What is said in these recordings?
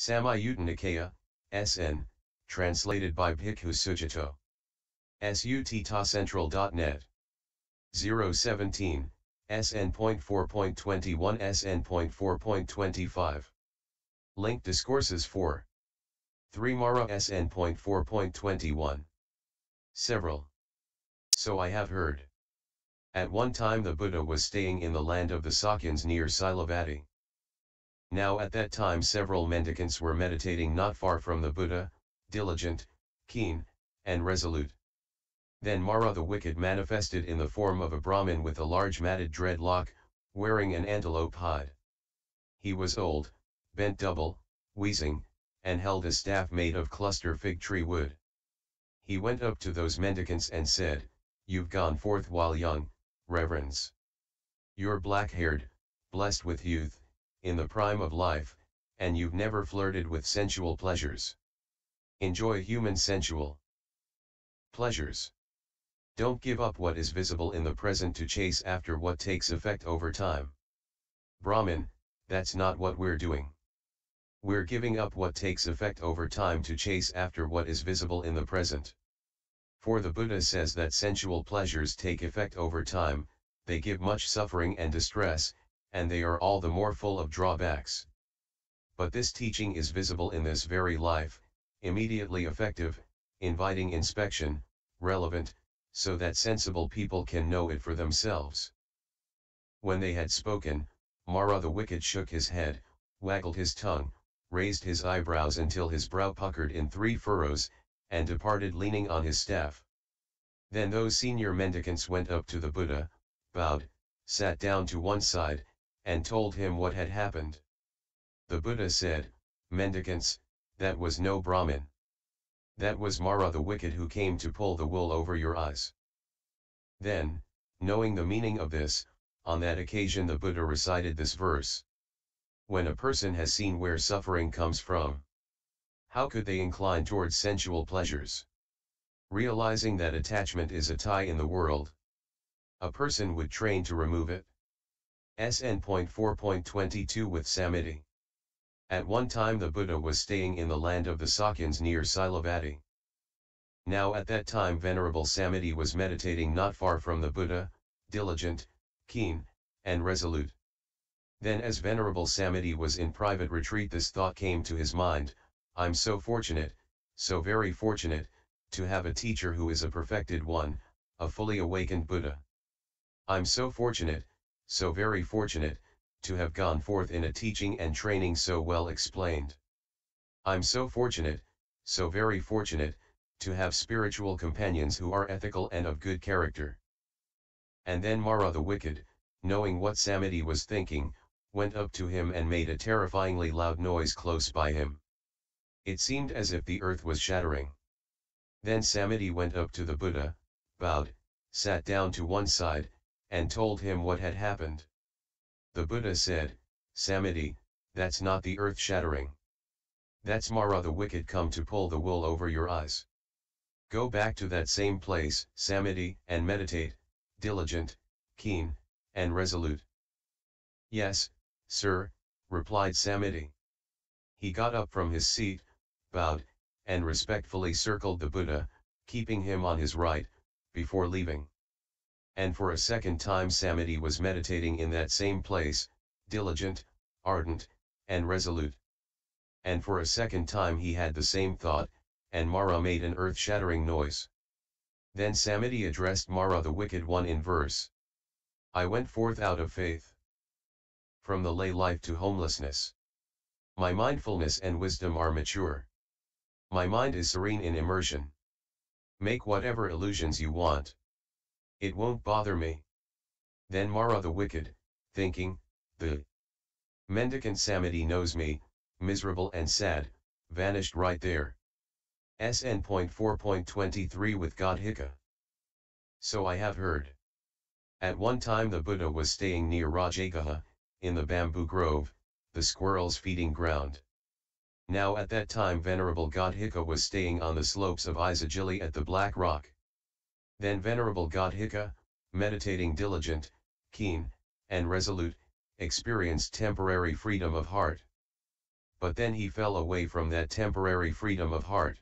Samyutta Nikaya, SN, translated by Bhikkhu Sujato. suttacentral.net. 017, SN.4.21 SN.4.25. Link Discourses 4. 3 Mara SN.4.21. Several. So I have heard. At one time the Buddha was staying in the land of the Sakyans near Silavati. Now at that time several mendicants were meditating not far from the Buddha, diligent, keen, and resolute. Then Mara the wicked manifested in the form of a Brahmin with a large matted dreadlock, wearing an antelope hide. He was old, bent double, wheezing, and held a staff made of cluster fig tree wood. He went up to those mendicants and said, You've gone forth while young, reverence. You're black-haired, blessed with youth, in the prime of life, and you've never flirted with sensual pleasures. Enjoy human sensual pleasures. Don't give up what is visible in the present to chase after what takes effect over time. Brahmin, that's not what we're doing. We're giving up what takes effect over time to chase after what is visible in the present. For the Buddha says that sensual pleasures take effect over time, they give much suffering and distress, and they are all the more full of drawbacks. But this teaching is visible in this very life, immediately effective, inviting inspection, relevant, so that sensible people can know it for themselves. When they had spoken, Mara the wicked shook his head, waggled his tongue, raised his eyebrows until his brow puckered in three furrows, and departed leaning on his staff. Then those senior mendicants went up to the Buddha, bowed, sat down to one side, and told him what had happened. The Buddha said, Mendicants, that was no Brahmin. That was Mara the wicked who came to pull the wool over your eyes. Then, knowing the meaning of this, on that occasion the Buddha recited this verse. When a person has seen where suffering comes from, how could they incline towards sensual pleasures? Realizing that attachment is a tie in the world, a person would train to remove it. SN.4.22 with Samadhi. At one time the Buddha was staying in the land of the Sakyans near Silavati. Now at that time Venerable Samadhi was meditating not far from the Buddha, diligent, keen, and resolute. Then as Venerable Samadhi was in private retreat this thought came to his mind, I'm so fortunate, so very fortunate, to have a teacher who is a perfected one, a fully awakened Buddha. I'm so fortunate, so very fortunate, to have gone forth in a teaching and training so well explained. I'm so fortunate, so very fortunate, to have spiritual companions who are ethical and of good character. And then Mara the wicked, knowing what Samadhi was thinking, went up to him and made a terrifyingly loud noise close by him. It seemed as if the earth was shattering. Then Samadhi went up to the Buddha, bowed, sat down to one side, and told him what had happened. The Buddha said, Samadhi, that's not the earth shattering. That's Mara the wicked come to pull the wool over your eyes. Go back to that same place, Samadhi, and meditate, diligent, keen, and resolute. Yes, sir, replied Samadhi. He got up from his seat, bowed, and respectfully circled the Buddha, keeping him on his right, before leaving. And for a second time Samadhi was meditating in that same place, diligent, ardent, and resolute. And for a second time he had the same thought, and Mara made an earth-shattering noise. Then Samadhi addressed Mara the wicked one in verse. I went forth out of faith. From the lay life to homelessness. My mindfulness and wisdom are mature. My mind is serene in immersion. Make whatever illusions you want. It won't bother me. Then Mara the wicked, thinking, the mendicant Samadhi knows me, miserable and sad, vanished right there. SN.4.23 with Godhika. So I have heard. At one time the Buddha was staying near Rajagaha, in the bamboo grove, the squirrels feeding ground. Now at that time Venerable Godhika was staying on the slopes of Isigili at the Black Rock. Then Venerable Godhika, meditating diligent, keen, and resolute, experienced temporary freedom of heart. but then he fell away from that temporary freedom of heart.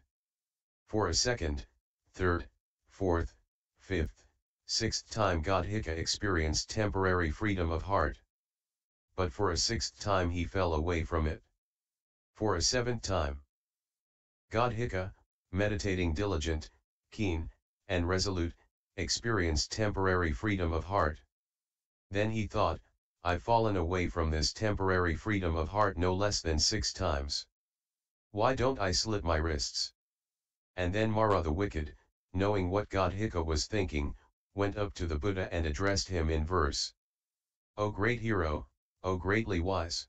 For a second, third, fourth, fifth, sixth time Godhika experienced temporary freedom of heart. But for a sixth time he fell away from it. For a seventh time. Godhika, meditating diligent, keen, and resolute, experienced temporary freedom of heart. Then he thought, I've fallen away from this temporary freedom of heart no less than six times. Why don't I slit my wrists? And then Mara the wicked, knowing what Godhika was thinking, went up to the Buddha and addressed him in verse. O great hero, O greatly wise!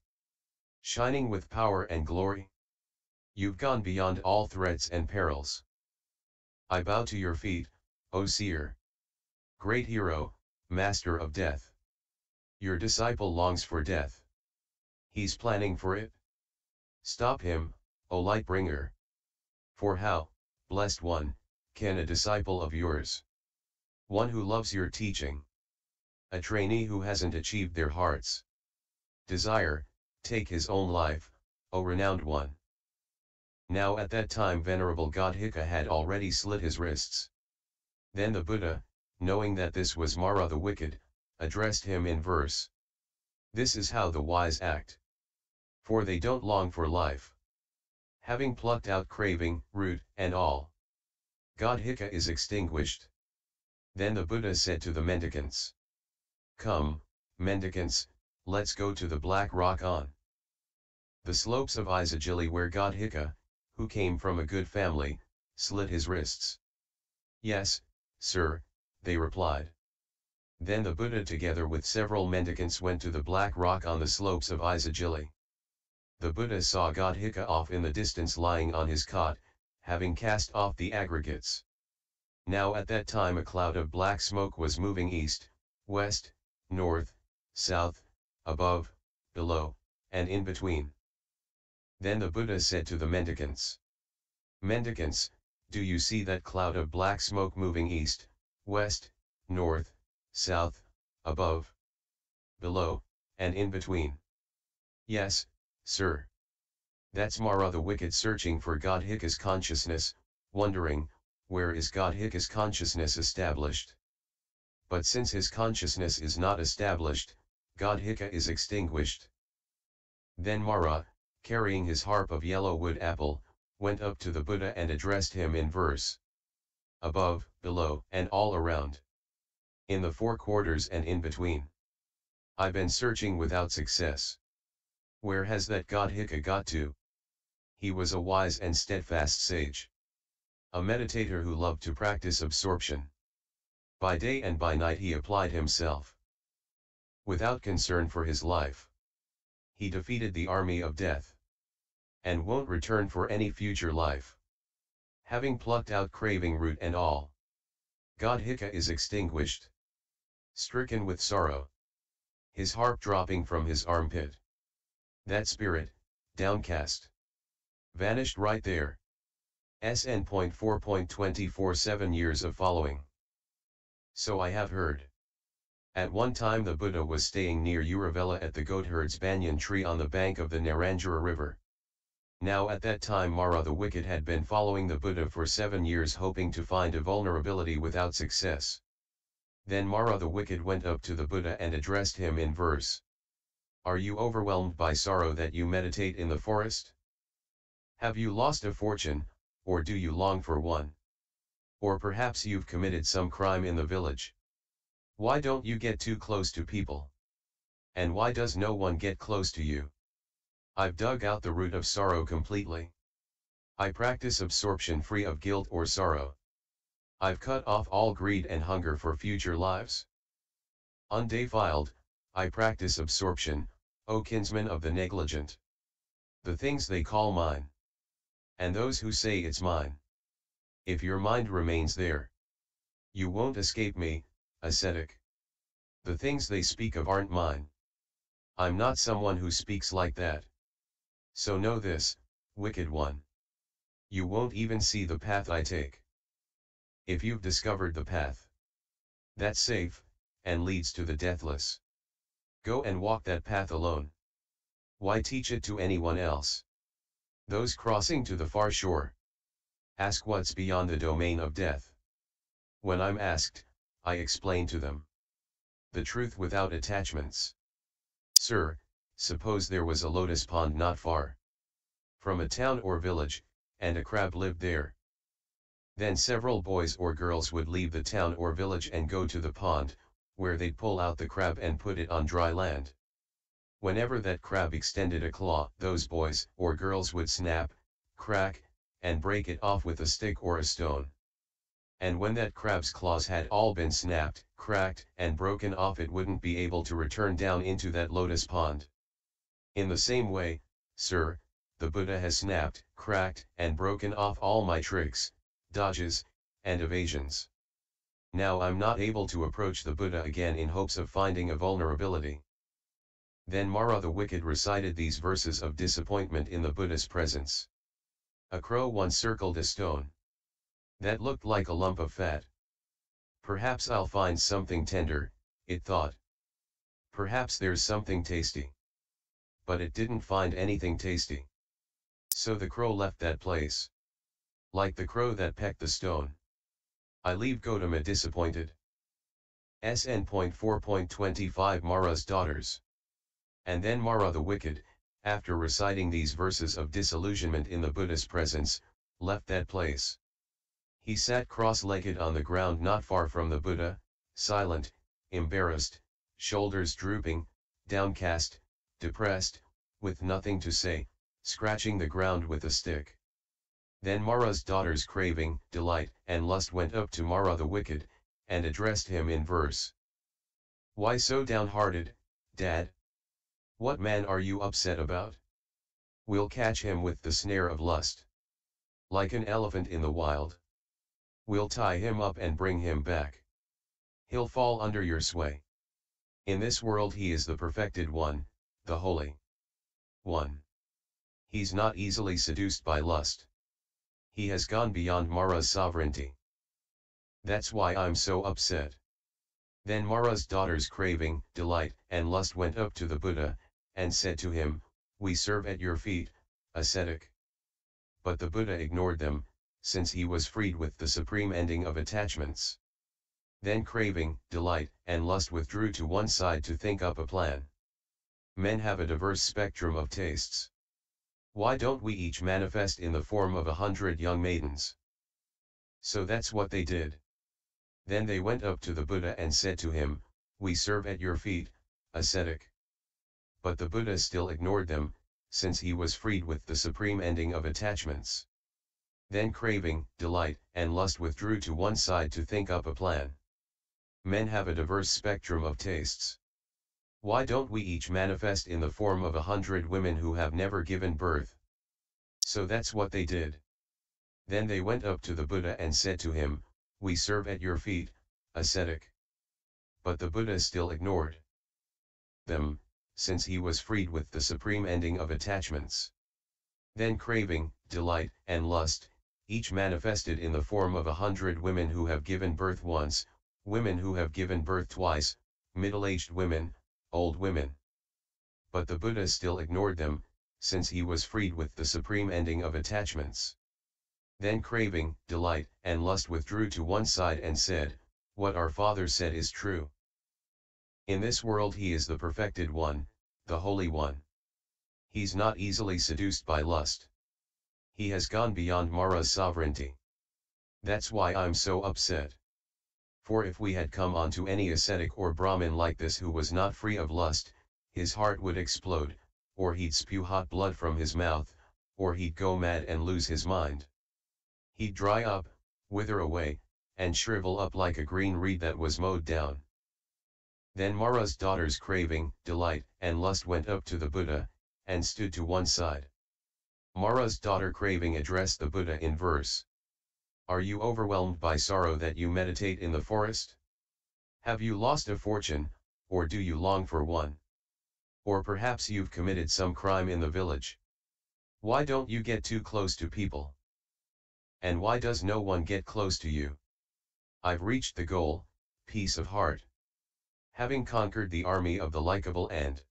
Shining with power and glory? You've gone beyond all threats and perils. I bow to your feet, O seer. Great hero, master of death. Your disciple longs for death. He's planning for it. Stop him, O light bringer. For how, blessed one, can a disciple of yours? One who loves your teaching. A trainee who hasn't achieved their hearts. Desire, take his own life, O renowned one. Now at that time Venerable Godhika had already slit his wrists. Then the Buddha, knowing that this was Mara the wicked, addressed him in verse. This is how the wise act. For they don't long for life. Having plucked out craving, root, and all. Godhika is extinguished. Then the Buddha said to the mendicants. Come, mendicants, let's go to the black rock on the slopes of Isigili where Godhika, who came from a good family, slit his wrists. Yes, sir, they replied. Then the Buddha together with several mendicants went to the black rock on the slopes of Isigili. The Buddha saw Godhika off in the distance lying on his cot, having cast off the aggregates. Now at that time a cloud of black smoke was moving east, west, north, south, above, below, and in between. Then the Buddha said to the mendicants. Mendicants, do you see that cloud of black smoke moving east, west, north, south, above, below, and in between. Yes, sir. That's Mara the wicked searching for Godhika's consciousness, wondering, where is Godhika's consciousness established? But since his consciousness is not established, Godhika is extinguished. Then Mara, carrying his harp of yellow wood apple, went up to the Buddha and addressed him in verse. Above, below, and all around in the four quarters and in between. I've been searching without success. Where has that god Godhika got to? He was a wise and steadfast sage. A meditator who loved to practice absorption. By day and by night he applied himself. Without concern for his life. He defeated the army of death. And won't return for any future life. Having plucked out craving root and all. Godhika is extinguished stricken with sorrow. His harp dropping from his armpit. That spirit, downcast. Vanished right there. SN point 4.24 7 years of following. So I have heard. At one time the Buddha was staying near Uruvela at the goatherd's banyan tree on the bank of the Neranjara river. Now at that time Mara the wicked had been following the Buddha for seven years hoping to find a vulnerability without success. Then Mara the wicked went up to the Buddha and addressed him in verse. Are you overwhelmed by sorrow that you meditate in the forest? Have you lost a fortune, or do you long for one? Or perhaps you've committed some crime in the village. Why don't you get too close to people? And why does no one get close to you? I've dug out the root of sorrow completely. I practice absorption free of guilt or sorrow. I've cut off all greed and hunger for future lives. Undefiled, I practice absorption, O kinsman of the negligent. The things they call mine. And those who say it's mine. If your mind remains there. You won't escape me, ascetic. The things they speak of aren't mine. I'm not someone who speaks like that. So know this, wicked one. You won't even see the path I take. If you've discovered the path that's safe, and leads to the deathless, go and walk that path alone. Why teach it to anyone else? Those crossing to the far shore. Ask what's beyond the domain of death. When I'm asked, I explain to them. The truth without attachments. Sir, suppose there was a lotus pond not far from a town or village, and a crab lived there. Then several boys or girls would leave the town or village and go to the pond, where they'd pull out the crab and put it on dry land. Whenever that crab extended a claw, those boys or girls would snap, crack, and break it off with a stick or a stone. And when that crab's claws had all been snapped, cracked, and broken off it wouldn't be able to return down into that lotus pond. In the same way, sir, the Buddha has snapped, cracked, and broken off all my tricks, dodges, and evasions. Now I'm not able to approach the Buddha again in hopes of finding a vulnerability. Then Mara the wicked recited these verses of disappointment in the Buddha's presence. A crow once circled a stone. That looked like a lump of fat. Perhaps I'll find something tender, it thought. Perhaps there's something tasty. But it didn't find anything tasty. So the crow left that place. Like the crow that pecked the stone. I leave Gotama disappointed. SN.4.25 Mara's daughters. And then Mara the wicked, after reciting these verses of disillusionment in the Buddha's presence, left that place. He sat cross-legged on the ground not far from the Buddha, silent, embarrassed, shoulders drooping, downcast, depressed, with nothing to say, scratching the ground with a stick. Then Mara's daughters craving, delight, and lust went up to Mara the wicked, and addressed him in verse. Why so downhearted, Dad? What man are you upset about? We'll catch him with the snare of lust. Like an elephant in the wild. We'll tie him up and bring him back. He'll fall under your sway. In this world he is the perfected one, the holy one. He's not easily seduced by lust. He has gone beyond Mara's sovereignty. That's why I'm so upset. Then Mara's daughters craving, delight, and lust went up to the Buddha, and said to him, We serve at your feet, ascetic. But the Buddha ignored them, since he was freed with the supreme ending of attachments. Then craving, delight, and lust withdrew to one side to think up a plan. Men have a diverse spectrum of tastes. Why don't we each manifest in the form of a hundred young maidens? So that's what they did. Then they went up to the Buddha and said to him, We serve at your feet, ascetic but the Buddha still ignored them, since he was freed with the supreme ending of attachments. Then craving, delight, and lust withdrew to one side to think up a plan. Men have a diverse spectrum of tastes. Why don't we each manifest in the form of a hundred women who have never given birth? So that's what they did. Then they went up to the Buddha and said to him, We serve at your feet, ascetic. But the Buddha still ignored them, since he was freed with the supreme ending of attachments. Then craving, delight, and lust, each manifested in the form of a hundred women who have given birth once, women who have given birth twice, middle-aged women, old women. But the Buddha still ignored them, since he was freed with the supreme ending of attachments. Then craving, delight, and lust withdrew to one side and said, What our Father said is true. In this world he is the perfected one, the Holy One. He's not easily seduced by lust. He has gone beyond Mara's sovereignty. That's why I'm so upset. For if we had come onto any ascetic or Brahmin like this who was not free of lust, his heart would explode, or he'd spew hot blood from his mouth, or he'd go mad and lose his mind. He'd dry up, wither away, and shrivel up like a green reed that was mowed down. Then Mara's daughters craving, delight, and lust went up to the Buddha, and stood to one side. Mara's daughter craving addressed the Buddha in verse. Are you overwhelmed by sorrow that you meditate in the forest? Have you lost a fortune, or do you long for one? Or perhaps you've committed some crime in the village. Why don't you get too close to people? And why does no one get close to you? I've reached the goal, peace of heart having conquered the army of the likable and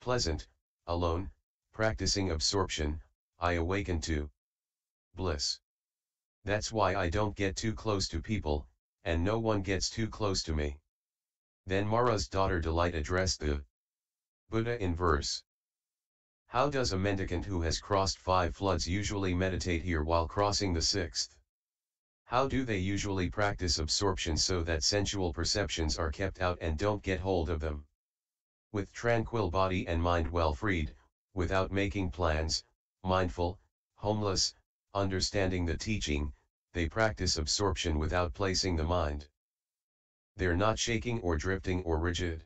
pleasant, alone, practicing absorption, I awaken to bliss. That's why I don't get too close to people, and no one gets too close to me. Then Mara's daughter Delight addressed the Buddha in verse. How does a mendicant who has crossed five floods usually meditate here while crossing the sixth? How do they usually practice absorption so that sensual perceptions are kept out and don't get hold of them? With tranquil body and mind well freed, without making plans, mindful, homeless, understanding the teaching, they practice absorption without placing the mind. They're not shaking or drifting or rigid.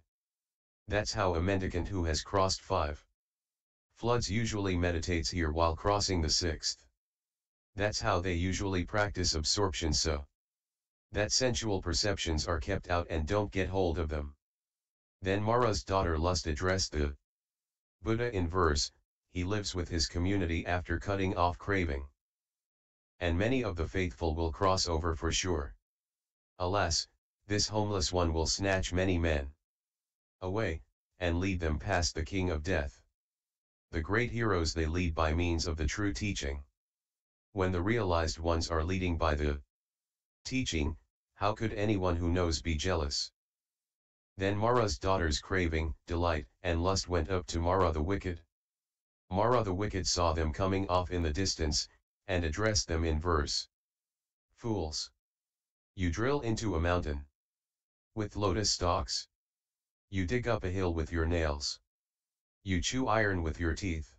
That's how a mendicant who has crossed five floods usually meditates here while crossing the sixth. That's how they usually practice absorption so that sensual perceptions are kept out and don't get hold of them. Then Mara's daughter Lust addressed the Buddha in verse, he lives with his community after cutting off craving and many of the faithful will cross over for sure. Alas, this homeless one will snatch many men away, and lead them past the king of death. The great heroes they lead by means of the true teaching. When the realized ones are leading by the teaching, how could anyone who knows be jealous? Then Mara's daughters craving, delight, and lust went up to Mara the wicked. Mara the wicked saw them coming off in the distance, and address them in verse. Fools! You drill into a mountain. With lotus stalks. You dig up a hill with your nails. You chew iron with your teeth.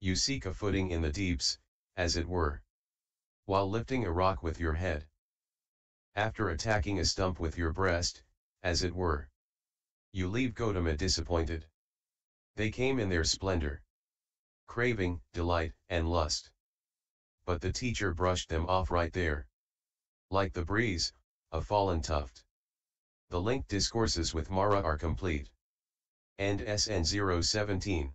You seek a footing in the deeps, as it were. While lifting a rock with your head. After attacking a stump with your breast, as it were. You leave Gotama disappointed. They came in their splendor. Craving, delight, and lust but the teacher brushed them off right there. Like the breeze, a fallen tuft. The linked discourses with Mara are complete. End SN 017.